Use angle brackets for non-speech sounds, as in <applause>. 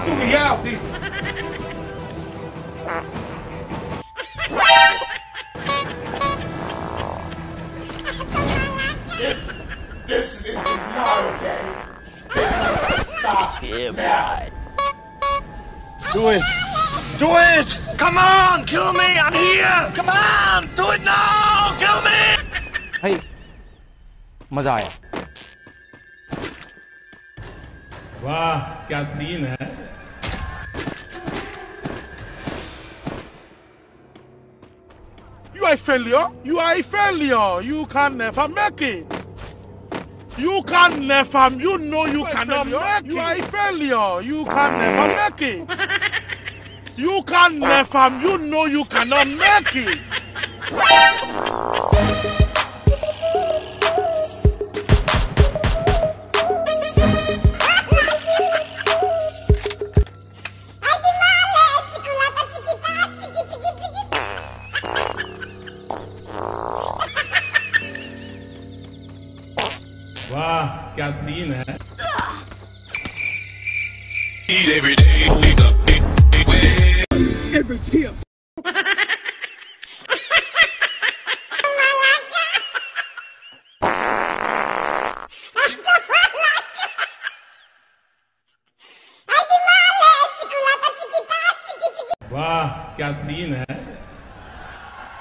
surreal this. This, this, this is not okay. This has to stop now. Do it! Do it! Come on, kill me! I'm here! Come on, do it now! Kill me! भाई मजा आया वाह क्या scene है You are a failure. You are a failure. You can never make it. You can never. You know you cannot make it. You are a failure. You can never make it. <laughs> You can never. You know you cannot make it. वाह क्या scene है Eat every day. वाह क्या scene है